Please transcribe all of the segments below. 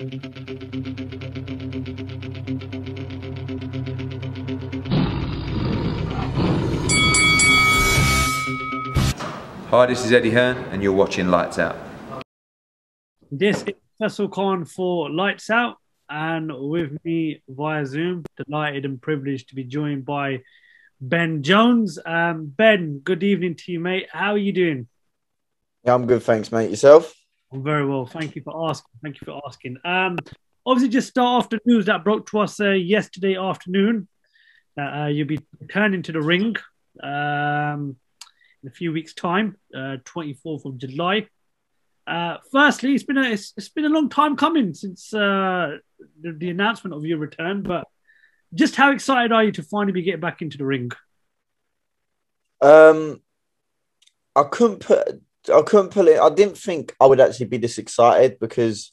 Hi, this is Eddie Hearn, and you're watching Lights Out. This is Faisal Khan for Lights Out, and with me via Zoom, delighted and privileged to be joined by Ben Jones. Um, ben, good evening to you, mate. How are you doing? Yeah, I'm good, thanks, mate. Yourself? I'm very well. Thank you for asking. Thank you for asking. Um, obviously, just start off the news that broke to us uh, yesterday afternoon. Uh, you'll be returning to the ring. Um, in a few weeks' time, uh, 24th of July. Uh, firstly, it's been a it's, it's been a long time coming since uh, the, the, announcement of your return. But just how excited are you to finally be getting back into the ring? Um, I couldn't put I couldn't put it. I didn't think I would actually be this excited because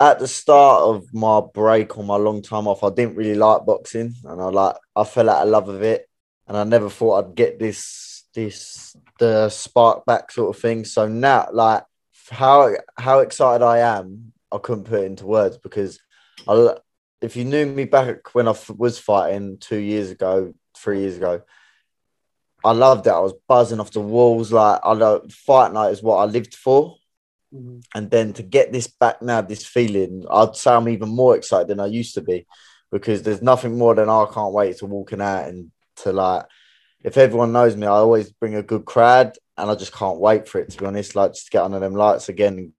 at the start of my break or my long time off, I didn't really like boxing, and I like I fell out of love of it, and I never thought I'd get this this the spark back sort of thing. So now, like how how excited I am, I couldn't put it into words because I, if you knew me back when I f- was fighting two years ago, three years ago, I loved it. I was buzzing off the walls. Like I know fight night is what I lived for. Mm-hmm. And then to get this back now, this feeling, I'd say I'm even more excited than I used to be because there's nothing more than I can't wait to walking out and to like if everyone knows me, I always bring a good crowd, and I just can't wait for it to be honest. Like just to get under them lights again,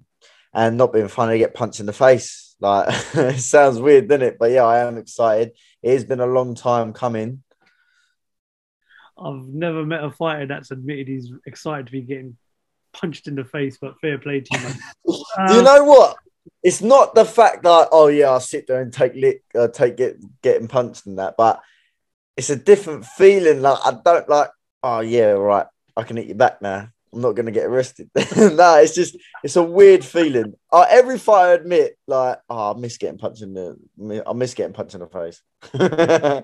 and not being funny, to get punched in the face. Like it sounds weird, doesn't it? But yeah, I am excited. It has been a long time coming. I've never met a fighter that's admitted he's excited to be getting punched in the face, but fair play to you, um, Do you know what? It's not the fact that oh yeah, I'll sit there and take lick, uh, take it getting punched and that, but it's a different feeling. Like I don't like, oh yeah, right, I can hit you back now. I'm not gonna get arrested. no, it's just it's a weird feeling. Uh, every fight I admit, like, oh, I miss getting punched in the, I miss getting punched in the face.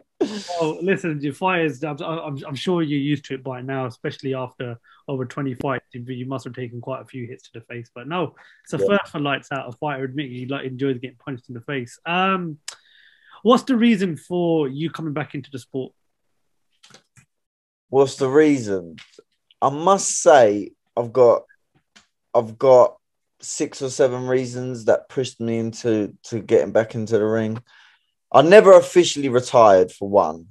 oh, listen, your fighters, I'm, I'm, I'm, sure you're used to it by now, especially after over 20 fights. You must have taken quite a few hits to the face, but no, it's a yeah. first for lights out. A fighter admitting he like enjoys getting punched in the face. Um, What's the reason for you coming back into the sport? What's the reason? I must say, I've got, I've got six or seven reasons that pushed me into to getting back into the ring. I never officially retired for one,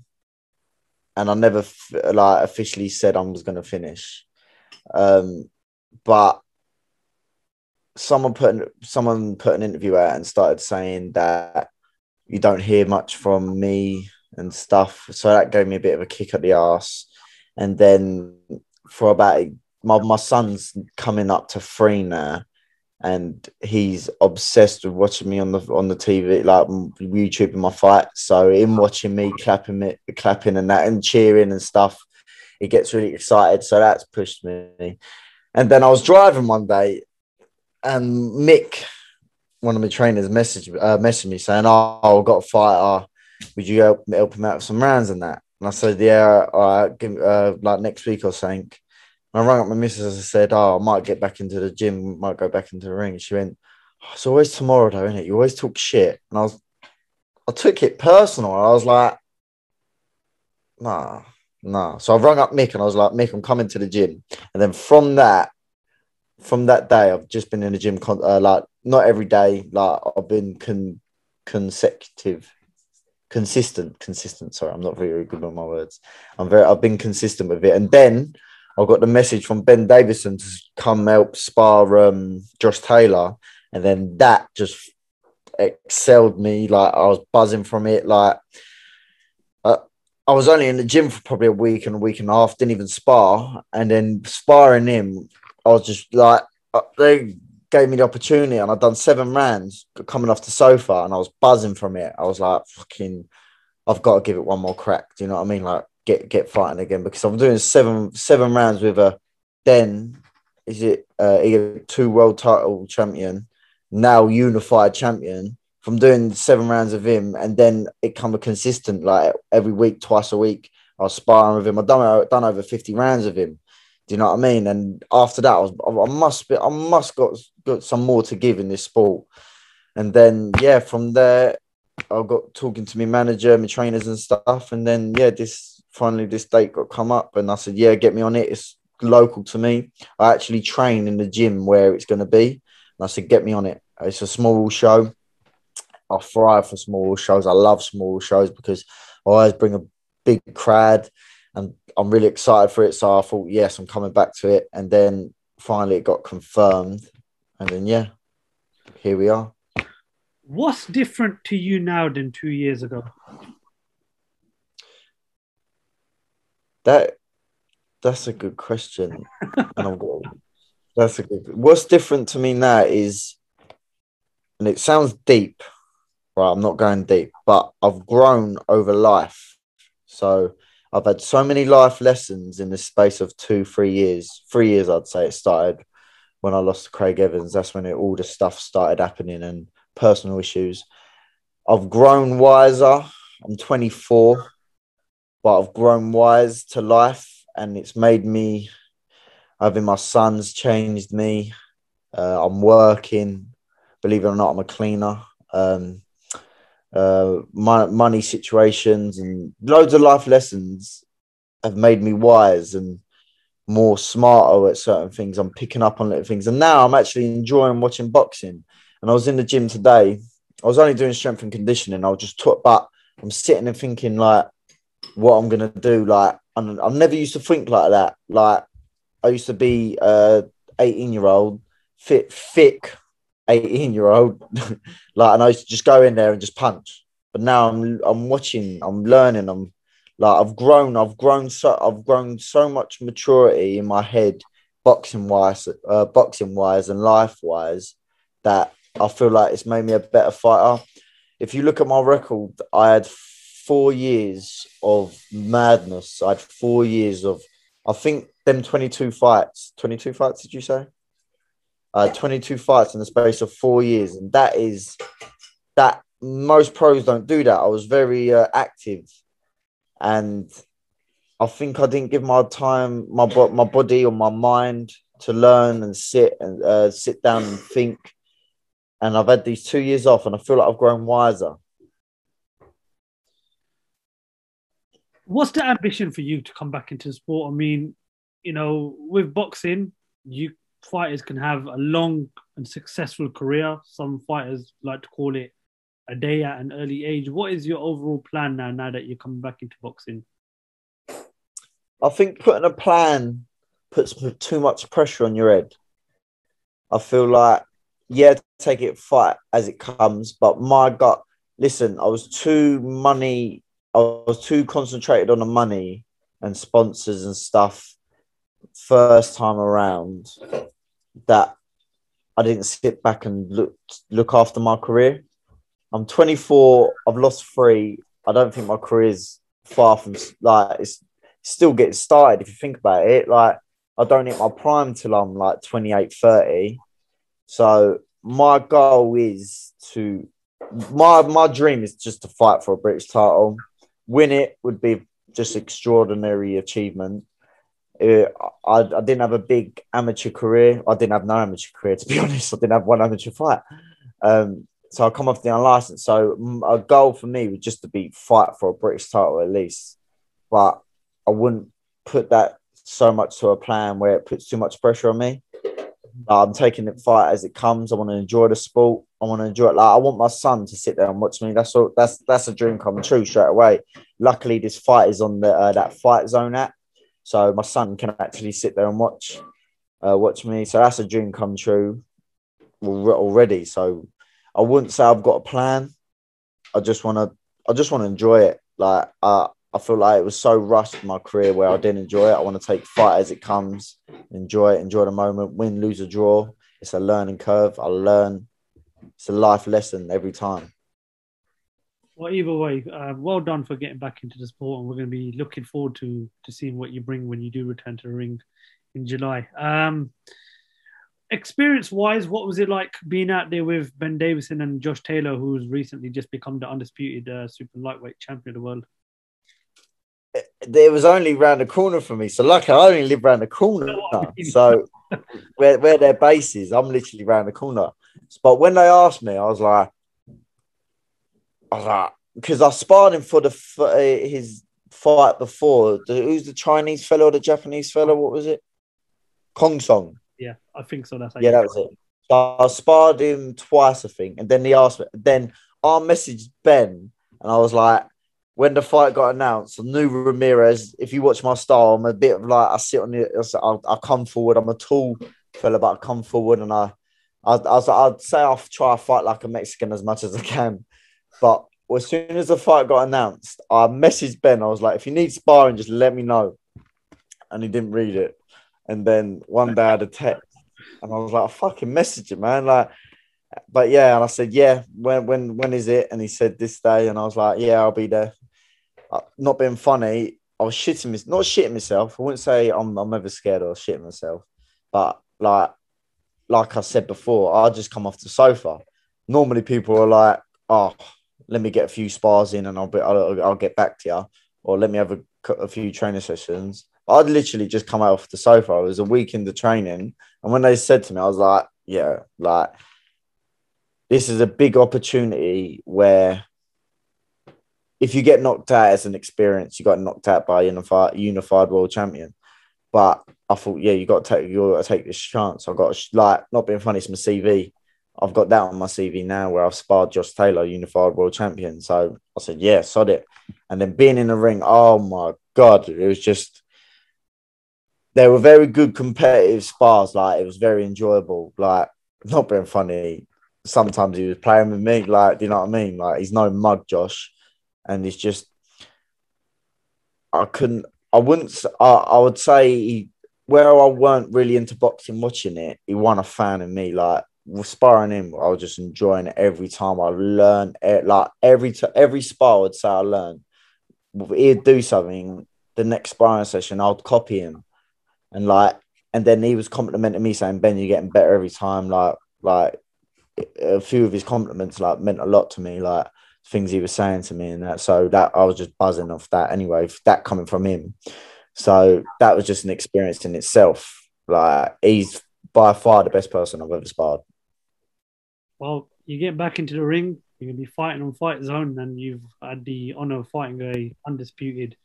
and I never like officially said I was going to finish. Um, but someone put someone put an interview out and started saying that you don't hear much from me and stuff. So that gave me a bit of a kick at the ass. And then for about my my son's coming up to three now, and he's obsessed with watching me on the on the TV, like YouTube my fight. So him watching me clapping it, clapping and that, and cheering and stuff, he gets really excited. So that's pushed me. And then I was driving one day, and Mick one of my trainers messaged uh, messaged me saying, "Oh, I've got a fighter. Would you help help him out with some rounds and that?" And I said, "Yeah, all right, give, uh, like next week or something." And I rang up my missus. I said, "Oh, I might get back into the gym. Might go back into the ring." she went, oh, "It's always tomorrow, though, isn't it? You always talk shit." And I was, I took it personal. I was like, "Nah, nah." So I rang up Mick and I was like, "Mick, I'm coming to the gym." And then from that, from that day, I've just been in the gym, con- uh, like not every day. Like I've been con- consecutive, consistent, consistent. Sorry, I'm not very good with my words. I'm very. I've been consistent with it, and then I got the message from Ben Davison to come help spar um, Josh Taylor, and then that just excelled me. Like I was buzzing from it. Like uh, I was only in the gym for probably a week and a week and a half. Didn't even spar, and then sparring him I was just like, uh, they gave me the opportunity and I'd done seven rounds coming off the sofa and I was buzzing from it. I was like, fucking, I've got to give it one more crack. Do you know what I mean? Like, get get fighting again because I'm doing seven seven rounds with a then is it uh two world title champion now unified champion from doing seven rounds of him and then it come a consistent like every week twice a week I was sparring with him I've done, I've done over 50 rounds of him do you know what I mean? And after that, I was I must be I must got got some more to give in this sport. and then yeah, from there I got talking to my manager, my trainers and stuff, and then yeah, this finally this date got come up, and I said, yeah, get me on it. It's local to me. I actually train in the gym where it's going to be, and I said, get me on it. It's a small show. I thrive for small shows. I love small shows because I always bring a big crowd, and I'm really excited for it. So I thought, yes, I'm coming back to it, and then finally it got confirmed, and then yeah, here we are. What's different to you now than two years ago? That that's a good question. and I'm going, that's a good. What's different to me now is, and it sounds deep, right? I'm not going deep, but I've grown over life. So I've had so many life lessons in the space of two, three years. Three years, I'd say it started when I lost to Craig Evans. That's when it, all the stuff started happening and personal issues. I've grown wiser. I'm 24, but I've grown wise to life and it's made me having my sons changed me. Uh, I'm working, believe it or not, I'm a cleaner. Um, uh, money situations and loads of life lessons have made me wise and more smarter at certain things. I'm picking up on little things, and now I'm actually enjoying watching boxing. And I was in the gym today. I was only doing strength and conditioning. I was just taught, but I'm sitting and thinking like, what I'm gonna do. Like, and I've never used to think like that. Like, I used to be a 18 year old, fit, thick 18 year old, like, and I used to just go in there and just punch. But now I'm, I'm watching, I'm learning, I'm like, I've grown, I've grown so, I've grown so much maturity in my head, boxing wise, uh, boxing wise, and life wise, that I feel like it's made me a better fighter. If you look at my record, I had four years of madness. I had four years of, I think, them 22 fights. 22 fights, did you say? Uh, 22 fights in the space of four years. And that is, that most pros don't do that. I was very uh, active. And I think I didn't give my time, my, my body or my mind to learn and sit and uh, sit down and think. And I've had these two years off and I feel like I've grown wiser. what's the ambition for you to come back into the sport? I mean, you know, with boxing, you fighters can have a long and successful career. Some fighters like to call it a day at an early age. What is your overall plan now? Now that you're coming back into boxing, I think putting a plan puts too much pressure on your head. I feel like yeah, take it fight as it comes, but my gut. Listen, I was too money I was too concentrated on the money and sponsors and stuff first time around that I didn't sit back and look look after my career. I'm 24. I've lost three. I don't think my career is far from like it's still getting started. If you think about it, like I don't hit my prime till I'm like 28, 30. So my goal is to my my dream is just to fight for a British title win it would be just extraordinary achievement. Uh, I, I didn't have a big amateur career. I didn't have no amateur career, to be honest. I didn't have one amateur fight. Um, so I come off the unlicensed. So a goal for me was just to be fight for a British title at least. But I wouldn't put that so much to a plan where it puts too much pressure on me. I'm taking it fight as it comes. I want to enjoy the sport. I want to enjoy it. Like I want my son to sit there and watch me. That's all. That's that's a dream come true straight away. Luckily, this fight is on the uh, that fight zone app, so my son can actually sit there and watch uh, watch me. So that's a dream come true already. So I wouldn't say I've got a plan. I just want to. I just want to enjoy it. Like uh, I feel like it was so rushed in my career where I didn't enjoy it. I want to take fight as it comes, enjoy it, enjoy the moment, win, lose, or draw. It's a learning curve. I learn. It's a life lesson every time. Well, either way, uh, well done for getting back into the sport, and we're going to be looking forward to to seeing what you bring when you do return to the ring in July. Um, experience wise, what was it like being out there with Ben Davison and Josh Taylor, who's recently just become the undisputed uh, super lightweight champion of the world? it was only round the corner for me. So lucky I only live round the corner. So where, where their base is, I'm literally round the corner. But when they asked me, I was like, I was like, because I sparred him for the for uh, his fight before. The, who's the Chinese fellow or the Japanese fellow? What was it? Khongsong. Yeah, I think so. That's yeah, that was it. So I sparred him twice, I think, and then he asked me. Then I messaged Ben, and I was like, when the fight got announced, I knew Ramirez. If you watch my style, I'm a bit of like I sit on the, I, I come forward. I'm a tall fella, but I come forward, and I, I, I I'd say I'll try to fight like a Mexican as much as I can. But as soon as the fight got announced, I messaged Ben. I was like, if you need sparring, just let me know. And he didn't read it. And then one day I had a text, and I was like, I fucking message him, man. Like, but yeah, and I said, yeah, when when when is it? And he said this day, and I was like, yeah, I'll be there. Uh, not being funny, I was shitting myself, not shitting myself. I wouldn't say I'm I'm ever scared or shitting myself, but like like I said before, I just come off the sofa. Normally, people are like, oh, let me get a few spars in, and I'll be I'll, I'll get back to you, or let me have a, a few training sessions. I'd literally just come out off the sofa. It was a week into training, and when they said to me, I was like, yeah, like this is a big opportunity where if you get knocked out as an experience, you got knocked out by a unified unified world champion. But I thought, yeah, you got to take you got to take this chance. I got like not being funny, it's my CV. I've got that on my CV now where I've sparred Josh Taylor, unified world champion. So I said, yeah, sod it. And then being in the ring, oh my god, it was just they were very good competitive spars. Like it was very enjoyable. Like not being funny. Sometimes he was playing with me. Like, do you know what I mean? Like he's no mug, Josh and it's just I couldn't. I wouldn't. I, I would say he, where I weren't really into boxing, watching it, he won a fan in me. Like sparring him, I was just enjoying it every time. I learned it like every t- every spar I would say I learned. He'd do something. The next sparring session, I'd copy him, and like, and then he was complimenting me, saying, "Ben, you're getting better every time." Like, like a few of his compliments like meant a lot to me. Like things he was saying to me and that. So that I was just buzzing off that anyway, that coming from him. So that was just an experience in itself. Like he's by far the best person I've ever sparred. Well, you get back into the ring, you're gonna be fighting on Fight Zone, and you've had the honor of fighting a undisputed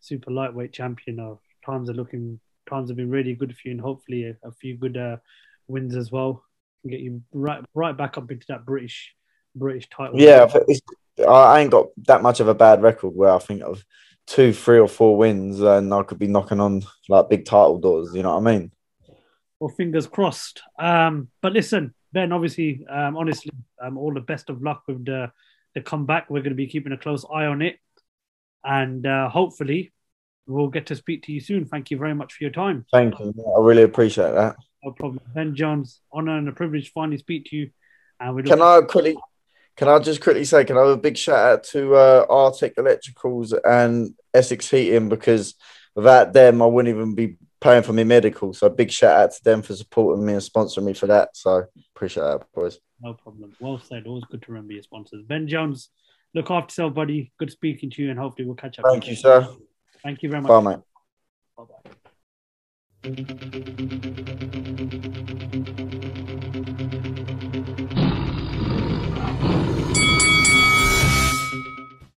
super lightweight champion. Of times are looking, times have been really good for you, and hopefully a, a few good uh, wins as well. And get you right right back up into that British British title. Yeah, I ain't got that much of a bad record where I think of two, three, or four wins, and I could be knocking on like big title doors. You know what I mean? Well, fingers crossed. Um, but listen, Ben, obviously, um, honestly, um, all the best of luck with the the comeback. We're going to be keeping a close eye on it, and uh, hopefully, we'll get to speak to you soon. Thank you very much for your time. Thank you. I really appreciate that. No problem. Ben Jones, honor and a privilege to finally speak to you. And we can I quickly can I just quickly say, can I have a big shout out to uh, Arctic Electricals and Essex Heating because without them, I wouldn't even be paying for my medical. So big shout out to them for supporting me and sponsoring me for that. So appreciate that, boys. No problem. Well said. Always good to remember your sponsors. Ben Jones, look after yourself, buddy. Good speaking to you, and hopefully we'll catch up. Thank you, sir. Thank you very much. Bye, mate. Bye bye.